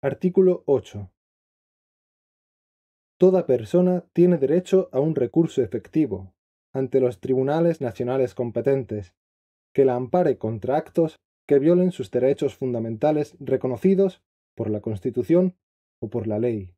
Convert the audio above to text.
Artículo 8. Toda persona tiene derecho a un recurso efectivo ante los tribunales nacionales competentes, que la ampare contra actos que violen sus derechos fundamentales reconocidos por la Constitución o por la ley.